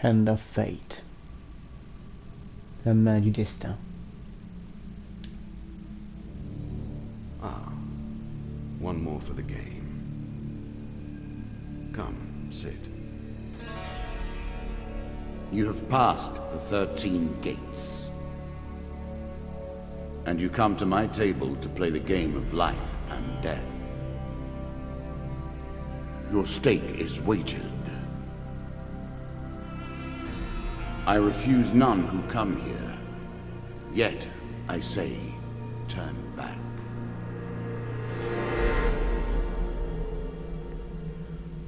Hand of Fate. La main du destin. Ah, one more for the game. Come, sit. You have passed the 13 gates. And you come to my table to play the game of life and death. Your stake is wagered. I refuse none who come here. Yet, I say, turn back.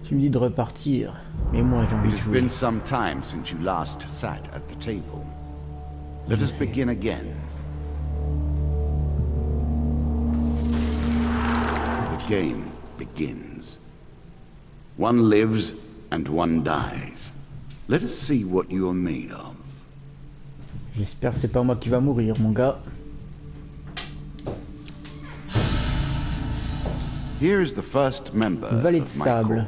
Tu me dis de repartir, mais moi j'ai envie It has been some time since you last sat at the table. Let us begin again. The game begins. One lives and one dies. Let us see what you are made of. J'espère que c'est pas moi qui va mourir, mon gars. Here is the first member Valet de of my sable.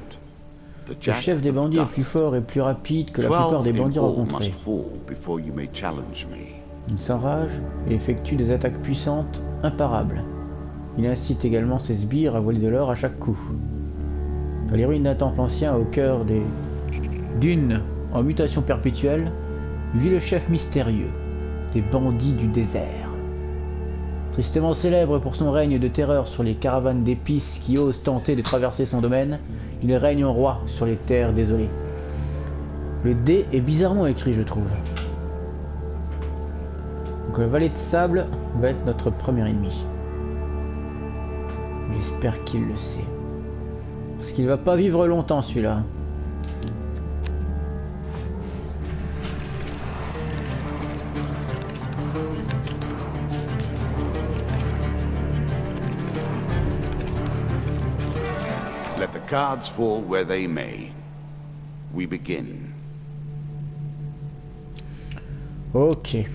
Le chef des bandits est plus fort et plus rapide que la plupart des bandits rencontrés. must fall before you may challenge me. Il s'enrage et effectue des attaques puissantes, imparables. Il incite également ses sbires à voler de l'or à chaque coup. Dans les ruines d'un temple ancien au cœur des dunes en mutation perpétuelle, vit le chef mystérieux des bandits du désert. Tristement célèbre pour son règne de terreur sur les caravanes d'épices qui osent tenter de traverser son domaine, il règne en roi sur les terres désolées. Le D est bizarrement écrit, je trouve. Donc le valet de sable va être notre premier ennemi. J'espère qu'il le sait. Parce qu'il va pas vivre longtemps celui-là. Cards fall where they may. We begin. Ok.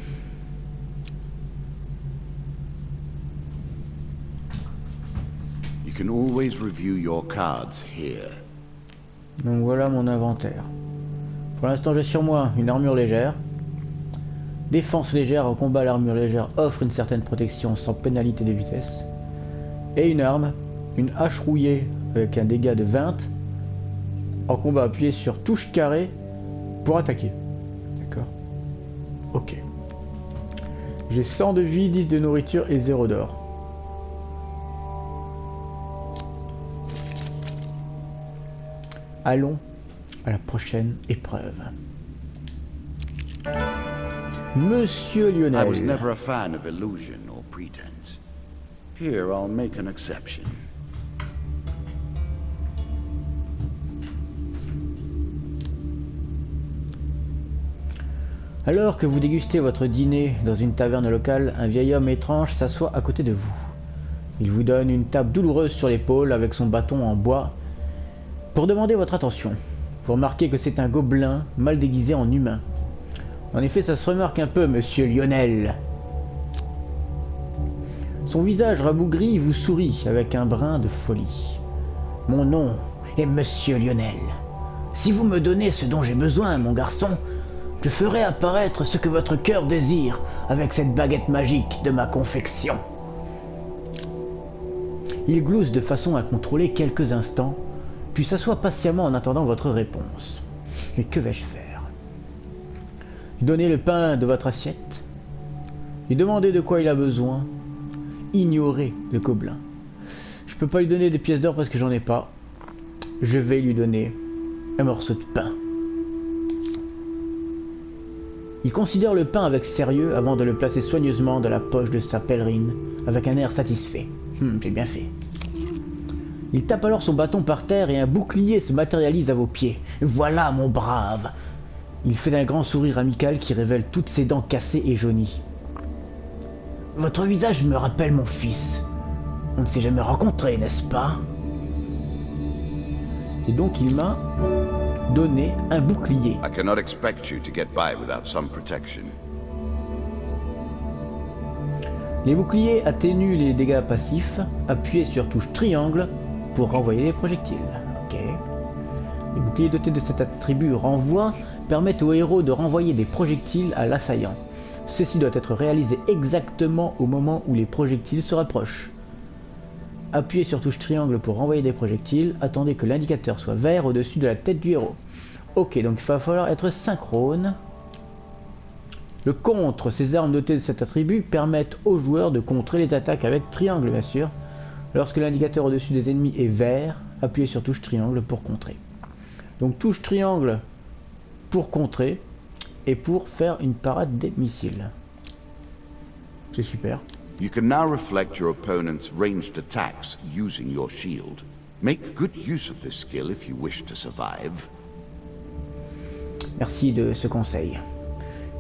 You can always review your cards here. Donc voilà mon inventaire. Pour l'instant j'ai sur moi une armure légère. Défense légère au combat, l'armure légère offre une certaine protection sans pénalité de vitesse. Et une arme, une hache rouillée avec un dégât de 20. En combat appuyé sur touche carrée pour attaquer. D'accord Ok. J'ai 100 de vie, 10 de nourriture et 0 d'or. Allons à la prochaine épreuve. Monsieur I was Lionel. never a fan of illusion or pretense. Here, I'll make an exception. Alors que vous dégustez votre dîner dans une taverne locale, un vieil homme étrange s'assoit à côté de vous. Il vous donne une tape douloureuse sur l'épaule avec son bâton en bois pour demander votre attention. Vous remarquez que c'est un gobelin mal déguisé en humain. En effet, ça se remarque un peu, monsieur Lionel. Son visage rabougri vous sourit avec un brin de folie. Mon nom est Monsieur Lionel. Si vous me donnez ce dont j'ai besoin, mon garçon, je ferai apparaître ce que votre cœur désire avec cette baguette magique de ma confection. Il glousse de façon à contrôler quelques instants, puis s'assoit patiemment en attendant votre réponse. Mais que vais-je faire? Donner le pain de votre assiette? Lui demander de quoi il a besoin? Ignorer le gobelin. Je peux pas lui donner des pièces d'or parce que j'en ai pas. Je vais lui donner un morceau de pain. Il considère le pain avec sérieux avant de le placer soigneusement dans la poche de sa pèlerine, avec un air satisfait. Hum, j'ai bien fait. Il tape alors son bâton par terre et un bouclier se matérialise à vos pieds. Voilà, mon brave Il fait d'un grand sourire amical qui révèle toutes ses dents cassées et jaunies. Votre visage me rappelle mon fils. On ne s'est jamais rencontrés, n'est-ce pas? Et donc il m'a donné un bouclier. I cannot expect you to get by without some protection. Les boucliers atténuent les dégâts passifs, appuyez sur touche triangle pour renvoyer les projectiles. Ok. Les boucliers dotés de cet attribut renvoi permettent au héros de renvoyer des projectiles à l'assaillant. Ceci doit être réalisé exactement au moment où les projectiles se rapprochent. Appuyez sur touche triangle pour renvoyer des projectiles. Attendez que l'indicateur soit vert au-dessus de la tête du héros. Ok, donc il va falloir être synchrone. Le contre, ces armes dotées de cet attribut permettent aux joueurs de contrer les attaques avec triangle bien sûr. Lorsque l'indicateur au-dessus des ennemis est vert, appuyez sur touche triangle pour contrer. Donc touche triangle pour contrer et pour faire une parade des missiles. C'est super. You can now reflect your opponent's ranged attacks using your shield. Make good use of this skill if you wish to survive. Merci de ce conseil.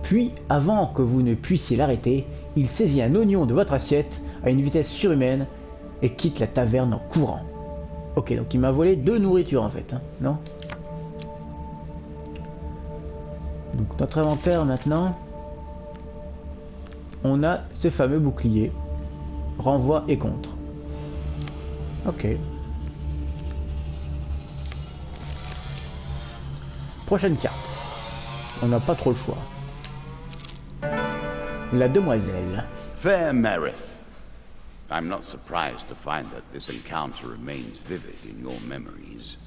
Puis, avant que vous ne puissiez l'arrêter, il saisit un oignon de votre assiette à une vitesse surhumaine et quitte la taverne en courant. Ok, donc il m'a volé deux nourritures en fait, hein, non? Donc notre inventaire maintenant, on a ce fameux bouclier, renvoi et contre. Ok. Prochaine carte. On n'a pas trop le choix. La demoiselle. Fair Merith. I'm not surprised to find that this encounter remains vivid in your memories.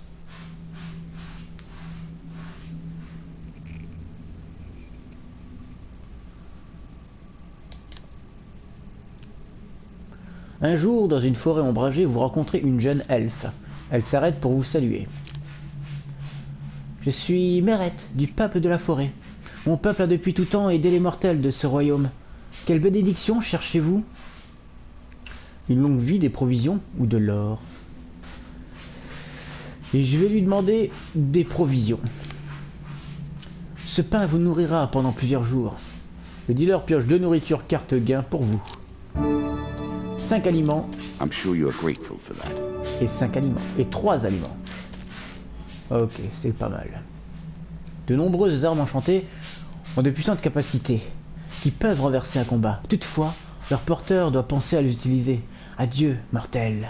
Un jour, dans une forêt ombragée, vous rencontrez une jeune elfe. Elle s'arrête pour vous saluer. Je suis Mérette, du peuple de la forêt. Mon peuple a depuis tout temps aidé les mortels de ce royaume. Quelle bénédiction cherchez-vous? Une longue vie, des provisions ou de l'or Et je vais lui demander des provisions. Ce pain vous nourrira pendant plusieurs jours. Le dealer pioche deux nourritures carte gain pour vous. 5 aliments I'm sure you are grateful for that. et 5 aliments. Et 3 aliments. Ok, c'est pas mal. De nombreuses armes enchantées ont de puissantes capacités qui peuvent renverser un combat. Toutefois, leur porteur doit penser à les utiliser. Adieu, mortel.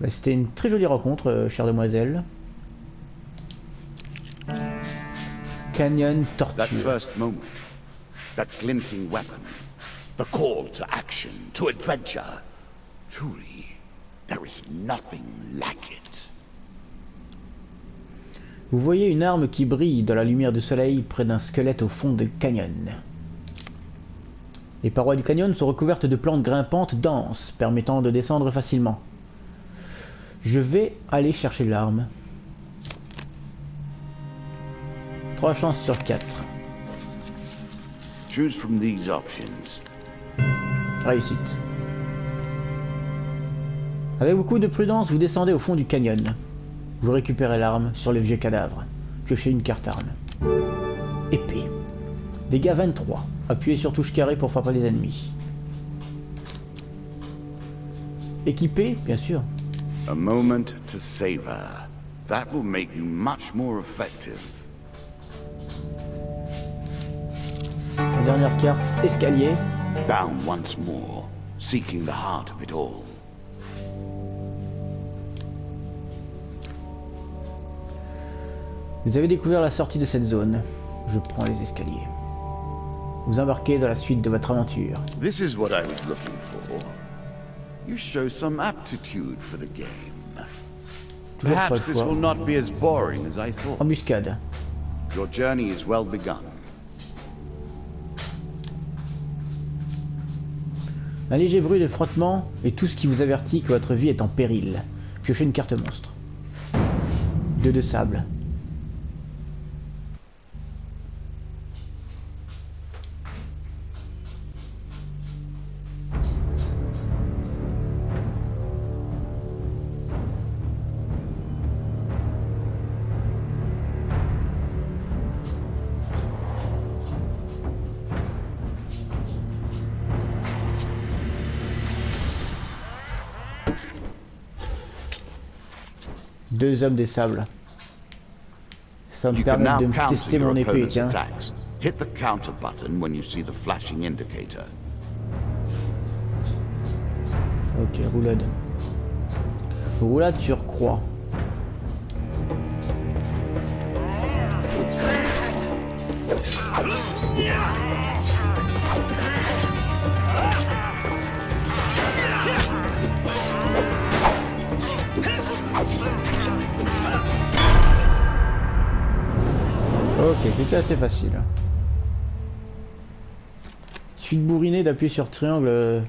Bah, C'était une très jolie rencontre, euh, chère demoiselle. Canyon That tortue. first moment, that glinting weapon, the call to action, to adventure. Truly, there is nothing like it. Vous voyez une arme qui brille dans la lumière du soleil près d'un squelette au fond de canyon. Les parois du canyon sont recouvertes de plantes grimpantes denses, permettant de descendre facilement. Je vais aller chercher l'arme. 3 chances sur 4. Choose from these options. Réussite. Avec beaucoup de prudence, vous descendez au fond du canyon. Vous récupérez l'arme sur le vieux cadavre. Piochez une carte arme. Épée. Dégâts 23. Appuyez sur touche carré pour frapper les ennemis. Équipé, bien sûr. A moment to savor. That will make you much more effective. Dernière carte, escalier. Bound once more, seeking the heart of it all. Vous avez découvert la sortie de cette zone. Je prends les escaliers. Vous embarquez dans la suite de votre aventure. This is what I was looking for. You show some aptitude for the game. Perhaps this will not be as boring as I thought. Embuscade. Your journey is well begun. Un léger bruit de frottement est tout ce qui vous avertit que votre vie est en péril. Piochez une carte monstre. Deux de sable. Deux hommes des sables. Ça me permet de tester mon épée. Hit the counter button when you see the flashing indicator. Ok, roulade. Roulade sur croix. Ok, c'était assez facile. Il suffit de bourriner d'appuyer sur triangle euh,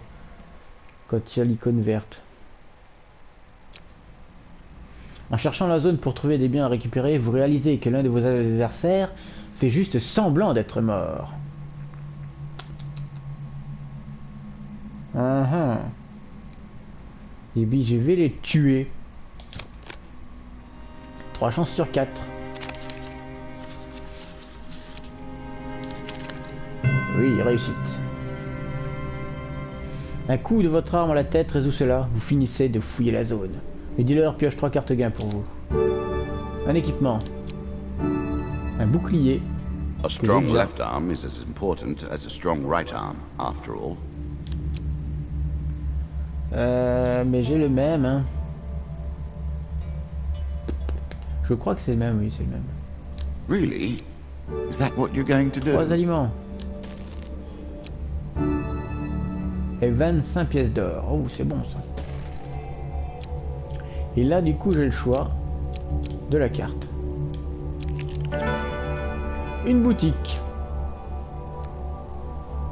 quand il y a l'icône verte. En cherchant la zone pour trouver des biens à récupérer, vous réalisez que l'un de vos adversaires fait juste semblant d'être mort. Ah ah. Et puis je vais les tuer. 3 chances sur 4. Réussite. Un coup de votre arme à la tête résout cela. Vous finissez de fouiller la zone. Les dealers pioche trois cartes gains pour vous. Un équipement. Un bouclier. A strong left arm is as important as a strong right arm, after all. Euh, mais j'ai le même. Hein. Je crois que c'est le même, oui, c'est le même. Really? Is that what you're going to do? Trois aliments. 25 pièces d'or. Oh, c'est bon ça. Et là, du coup, j'ai le choix de la carte. Une boutique.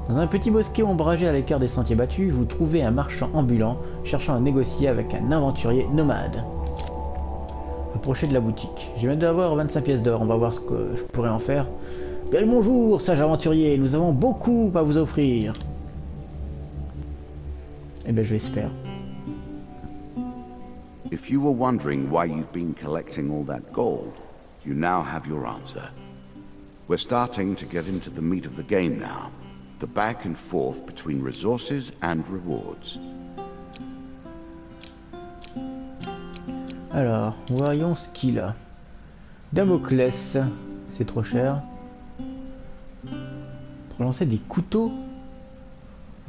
Dans un petit bosquet ombragé à l'écart des sentiers battus, vous trouvez un marchand ambulant cherchant à négocier avec un aventurier nomade. Approchez de la boutique. Je viens d'avoir 25 pièces d'or, on va voir ce que je pourrais en faire. Bien le bonjour, sage aventurier, nous avons beaucoup à vous offrir. Eh bien, je l'espère. If you were wondering why you've been collecting all that gold, you now have your answer. We're starting to get into the meat of the game now. The back and forth between resources and rewards. Alors, voyons ce qu'il a. Damoclès, c'est trop cher. Pour lancer des couteaux?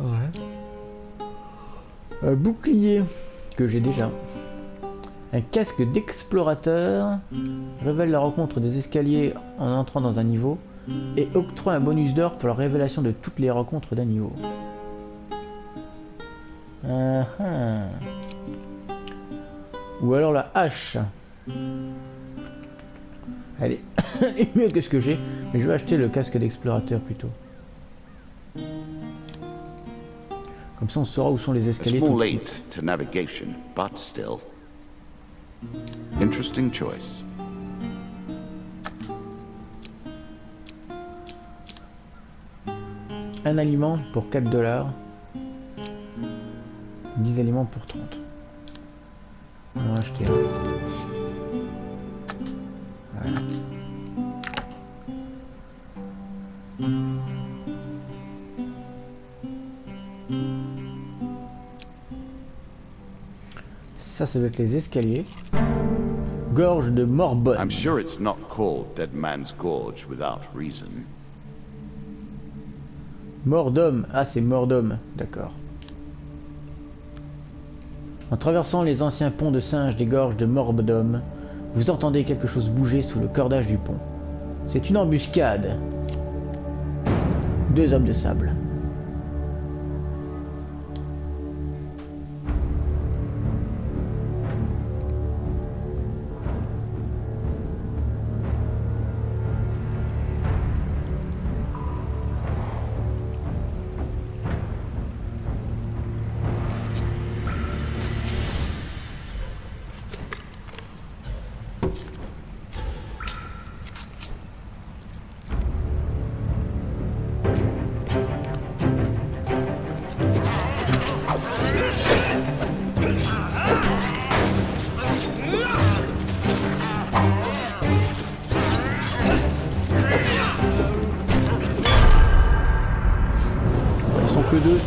Ouais. Un bouclier, que j'ai déjà. Un casque d'explorateur révèle la rencontre des escaliers en entrant dans un niveau et octroie un bonus d'or pour la révélation de toutes les rencontres d'un niveau. Ah. Ou alors la hache. Elle est mieux que ce que j'ai, mais je vais acheter le casque d'explorateur plutôt. Comme ça on saura où sont les escaliers. small tout de late suite. to navigation, but still. Interesting choice. Un aliment pour 4 dollars. 10 aliments pour 30. On va acheter un. Ça, ça doit être les escaliers. Gorge de Morbonne. I'm sure it's not called Dead Man's Gorge without reason. Mort d'homme. Ah, c'est mort d'homme. D'accord. En traversant les anciens ponts de singes des gorges de Morbdom, vous entendez quelque chose bouger sous le cordage du pont. C'est une embuscade. Deux hommes de sable.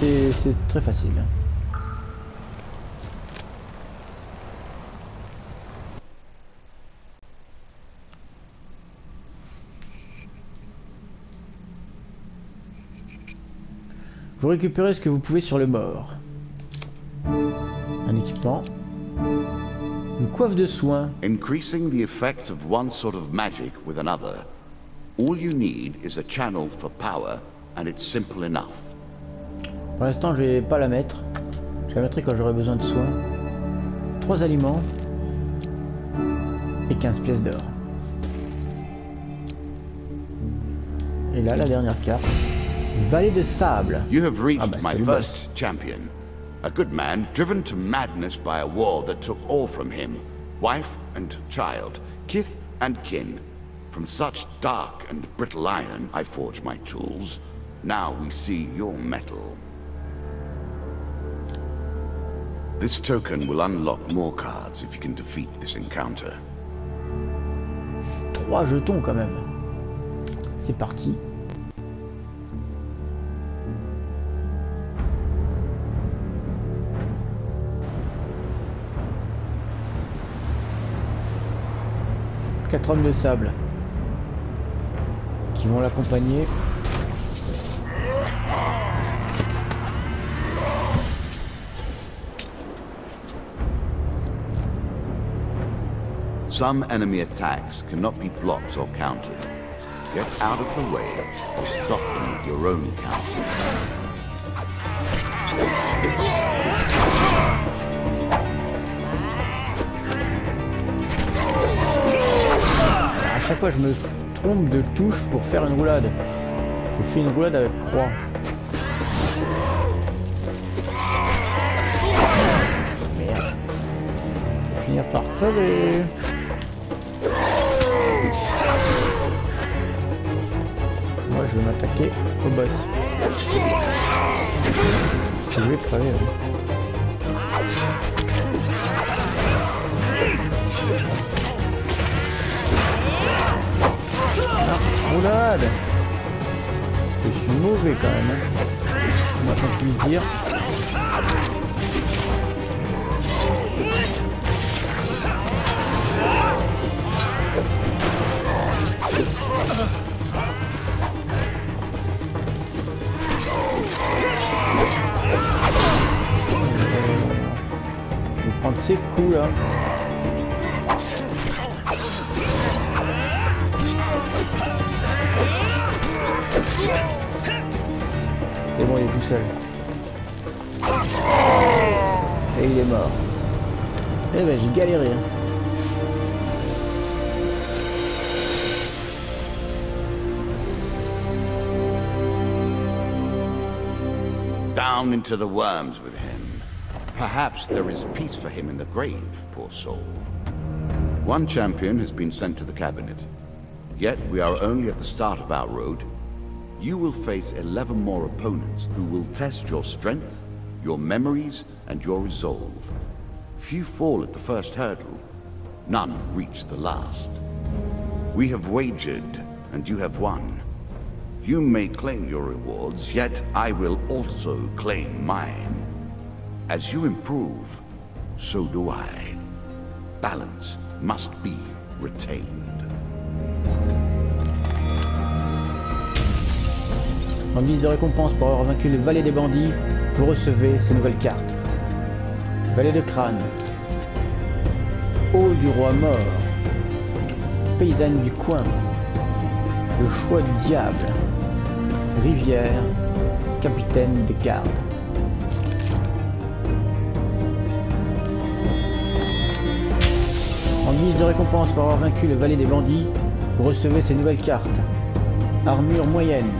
C'est très facile. Vous récupérez ce que vous pouvez sur le mort. Un équipement. Une coiffe de soins. Increasing the effect of one sort of magic with another. All you need is a channel for power, and it's simple enough. Pour l'instant, je vais pas la mettre. Je la mettrai quand j'aurai besoin de soins. 3 aliments et 15 pièces d'or. Et là, la dernière carte. Vallée de sable. You have reached Ah bah, my first champion. A good man driven to madness by a war that took all from him wife and child, kith and kin. From such dark and brittle iron I forge my tools. Now we see your metal. This token will unlock more cards if you can defeat this encounter. 3 jetons quand même. C'est parti. Quatre hommes de sable qui vont l'accompagner. Some enemy attacks cannot be blocked or countered. Get out of the way or stop them with your own counters. À chaque fois, je me trompe de touche pour faire une roulade. Je fais une roulade avec croix. Merde. Je finir par crever. Moi, je vais m'attaquer au boss. Je vais crever. hein. Roulade Je suis mauvais quand même. va pas plus dire. Hein. Down into the worms with him. Perhaps there is peace for him in the grave, poor soul. One champion has been sent to the cabinet. Yet we are only at the start of our road. You will face 11 more opponents who will test your strength, your memories, and your resolve. Few fall at the first hurdle. None reach the last. We have wagered, and you have won. You may claim your rewards, yet I will also claim mine. As you improve, so do I. Balance must be retained. En guise de récompense pour avoir vaincu le valet des bandits, vous recevez ces nouvelles cartes. Valet de crâne. Eau du roi mort. Paysanne du coin. Le choix du diable. Rivière. Capitaine des gardes. En guise de récompense pour avoir vaincu le valet des bandits, vous recevez ces nouvelles cartes. Armure moyenne.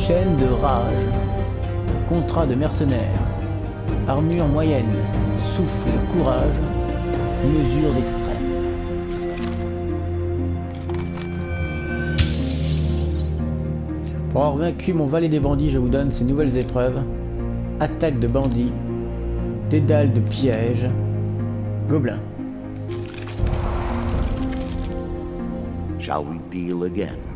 Chaîne de rage. Contrat de mercenaire. Armure moyenne. Souffle courage. Mesure d'extrême. Pour avoir vaincu mon valet des bandits, je vous donne ces nouvelles épreuves. Attaque de bandits. Dédale de piège. Gobelin. Shall we deal again?